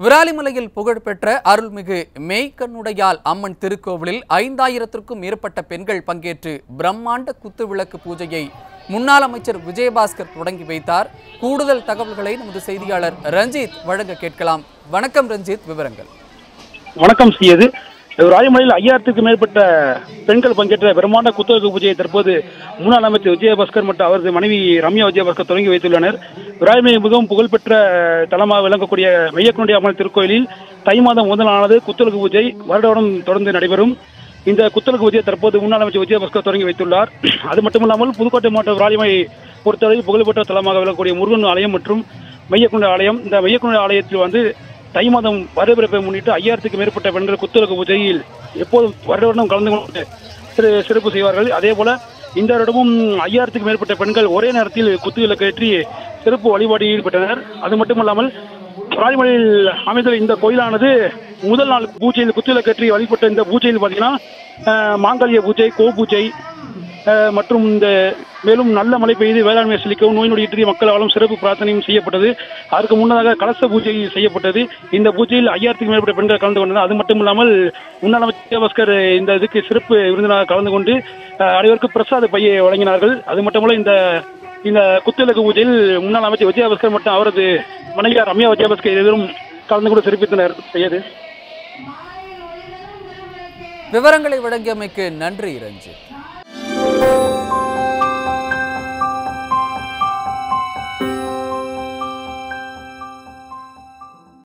விராலிமலையில் புகழ்பெற்ற அருள்மிகு மெய்க்கண்ணுடையால் அம்மன் திருக்கோவிலில் ஐந்தாயிரத்திற்கும் மேற்பட்ட பெண்கள் பங்கேற்று பிரம்மாண்ட குத்துவிளக்கு பூஜையை முன்னாள் அமைச்சர் விஜயபாஸ்கர் தொடங்கி வைத்தார். கூடுதல் தகவல்களை நமது செய்தியாளர் ரஞ்சித் வழங்க கேட்கலாம். வணக்கம் ரஞ்சித் விவரங்கள். வணக்கம் செய்யது ராஜமலையில் ஐயாயிரத்துக்கு மேற்பட்ட பெண்கள் பங்கேற்ற பிரம்மாண்ட குத்தகை பூஜையை தற்போது முன்னாள் அமைச்சர் விஜயபாஸ்கர் மற்றும் அவரது மனைவி ரம்யா விஜயபாஸ்கர் தொடங்கி வைத்துள்ளனர். ராஜமலை மிகவும் புகழ்பெற்ற தலமாக விளங்கக்கூடிய மையக்குனுடைய அம்மன் திருக்கோயிலில் தை மாதம் முதல் ஆனது குத்தலுக்கு பூஜை வருடம் தொடர்ந்து நடைபெறும். இந்த குத்தலுக்கு பூஜையை தற்போது முன்னாள் அமைச்சர் விஜயபாஸ்கர் தொடங்கி வைத்துள்ளார். அது மட்டுமில்லாமல் புதுக்கோட்டை மாவட்டம் ராஜமலை பொறுத்தவரை புகழ்பெற்ற தலமாக விளங்கக்கூடிய முருகன் ஆலயம் மற்றும் மெய்யக்குண்ட ஆலயம். இந்த மெய்யக்குண்ட ஆலயத்தில் வந்து தை மாதம் வரவிருப்பை முன்னிட்டு ஐயாயிரத்துக்கு மேற்பட்ட பெண்கள் குத்துலகு பூஜையில் எப்போதும் வருட வருடம் கலந்து கொண்டு சிறு சிறப்பு செய்வார்கள். அதே போல இந்த வருடமும் ஐயாயிரத்துக்கு மேற்பட்ட பெண்கள் ஒரே நேரத்தில் குத்து விளக்கு ஏற்றி சிறப்பு வழிபாடு ஈடுபட்டனர். அது மட்டுமல்லாமல் ராஜமலையில் அமைந்துள்ள இந்த கோயிலானது முதல் நாள் பூஜையில் குத்துவிளக்கு ஏற்றி வழிபட்ட இந்த பூஜையில் பார்த்தீங்கன்னா மாங்கல்ய பூஜை கோ பூஜை மற்றும் இந்த மேலும் நல்ல மழை பெய்து வேளாண்மை செழிக்கவும் நோய் நொடியின்றி மக்களாலும் சிறப்பு பிரார்த்தனையும் செய்யப்பட்டது. அதற்கு முன்னதாக கலச பூஜை செய்யப்பட்டது. இந்த பூஜையில் ஐயாயிரத்துக்கு மேற்பட்ட பெண்கள் கலந்து கொண்டனர். அது மட்டும் இல்லாமல் முன்னாள் அமைச்சர் விஜயபாஸ்கர் இந்த இதுக்கு சிறப்பு விருந்தினராக கலந்து கொண்டு அனைவருக்கும் பிரசாத பையை வழங்கினார்கள். அது மட்டுமல்ல இந்த இந்த குத்துவிளக்கு பூஜையில் முன்னாள் அமைச்சர் விஜயபாஸ்கர் மற்றும் அவரது மனைவியார் ரம்யா விஜயபாஸ்கர் இருவரும் கலந்து கொண்டு சிறப்பித்தனர். செய்யது விவரங்களை வழங்கியமைக்கு நன்றி ரஞ்சித்.